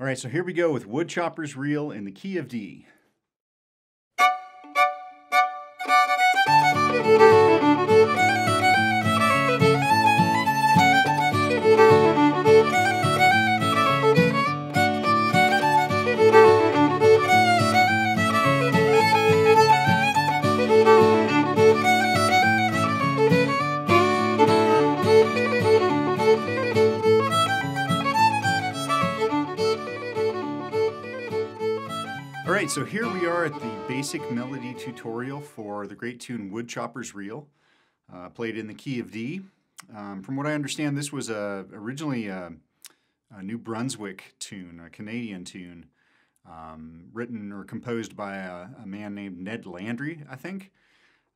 All right, so here we go with Woodchopper's Reel in the key of D. All right, so here we are at the basic melody tutorial for the great tune Woodchopper's Reel, uh, played in the key of D. Um, from what I understand, this was a, originally a, a New Brunswick tune, a Canadian tune, um, written or composed by a, a, man named Ned Landry, I think.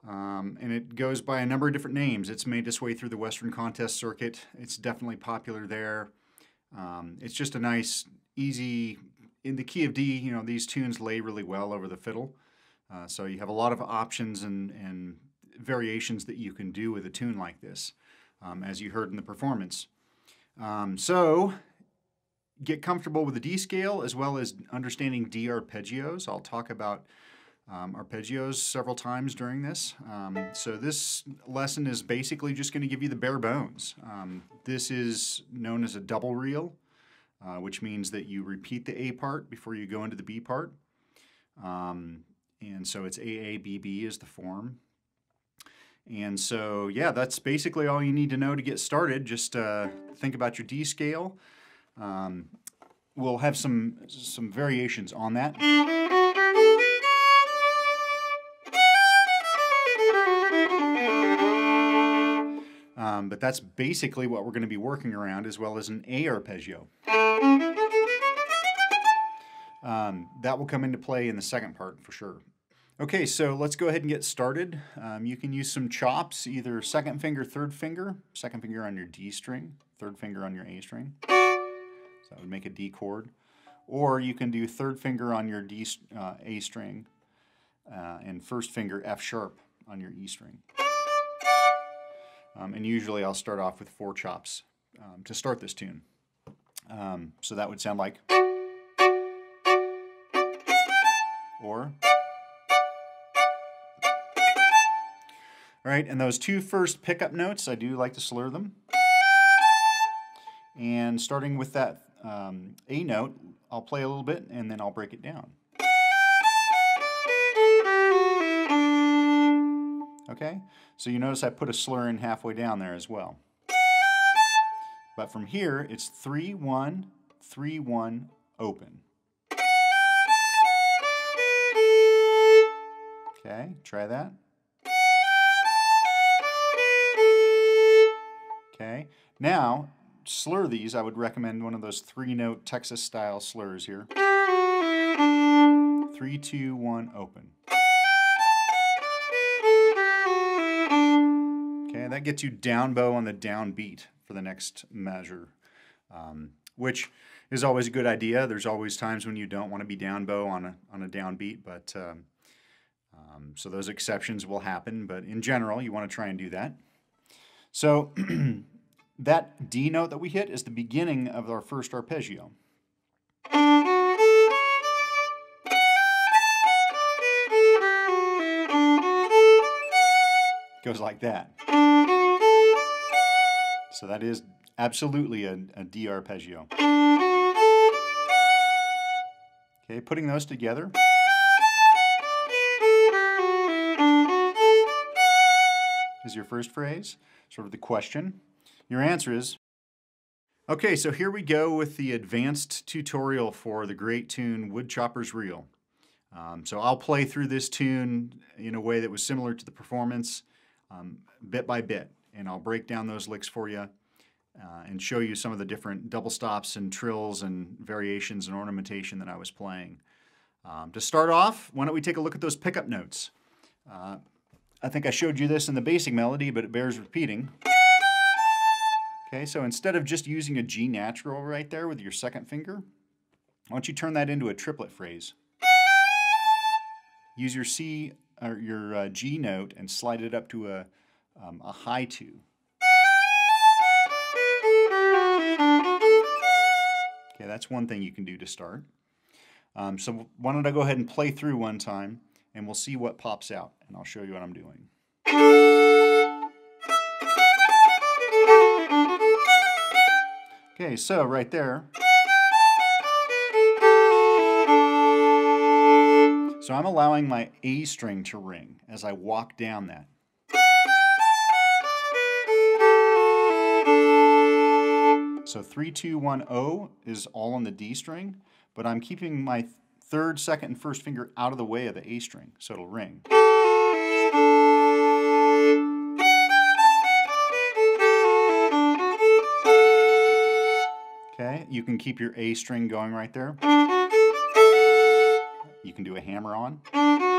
Um, and it goes by a number of different names. It's made its way through the Western Contest circuit. It's definitely popular there. Um, it's just a nice, easy in the key of D, you know, these tunes lay really well over the fiddle. Uh, so you have a lot of options and, and variations that you can do with a tune like this, um, as you heard in the performance. Um, so get comfortable with the D scale as well as understanding D arpeggios. I'll talk about um, arpeggios several times during this. Um, so this lesson is basically just going to give you the bare bones. Um, this is known as a double reel uh, which means that you repeat the A part before you go into the B part. Um, and so it's AABB is the form. And so, yeah, that's basically all you need to know to get started. Just uh, think about your D scale. Um, we'll have some, some variations on that. Um, but that's basically what we're going to be working around as well as an A arpeggio. Um, that will come into play in the second part for sure. Okay, so let's go ahead and get started. Um, you can use some chops, either second finger, third finger, second finger on your D string, third finger on your A string. So that would make a D chord. Or you can do third finger on your D, uh, A string uh, and first finger F sharp on your E string. Um, and usually I'll start off with four chops um, to start this tune. Um, so that would sound like all right and those two first pickup notes I do like to slur them. And starting with that um, A note I'll play a little bit and then I'll break it down. Okay so you notice I put a slur in halfway down there as well. But from here it's 3 1 3 1 open Try that. Okay, now slur these. I would recommend one of those three note Texas style slurs here. Three, two, one, open. Okay, that gets you down bow on the down beat for the next measure, um, which is always a good idea. There's always times when you don't want to be down bow on a, on a down beat, but um, um, so those exceptions will happen, but in general, you want to try and do that. So that D note that we hit is the beginning of our first arpeggio. Goes like that. So that is absolutely a, a D arpeggio. Okay, putting those together. Is your first phrase, sort of the question. Your answer is, okay, so here we go with the advanced tutorial for the great tune Woodchopper's Reel. Um, so I'll play through this tune in a way that was similar to the performance, um, bit by bit, and I'll break down those licks for you uh, and show you some of the different double stops and trills and variations and ornamentation that I was playing. Um, to start off, why don't we take a look at those pickup notes? Uh, I think I showed you this in the basic melody, but it bears repeating. Okay, so instead of just using a G natural right there with your second finger, why don't you turn that into a triplet phrase? Use your C or your uh, G note and slide it up to a, um, a high two. Okay, that's one thing you can do to start. Um, so why don't I go ahead and play through one time and we'll see what pops out and I'll show you what I'm doing. Okay, so right there. So I'm allowing my A string to ring as I walk down that. So 3, 2, 1, O is all on the D string, but I'm keeping my third, second, and first finger out of the way of the A string, so it'll ring. Okay, you can keep your A string going right there. You can do a hammer on.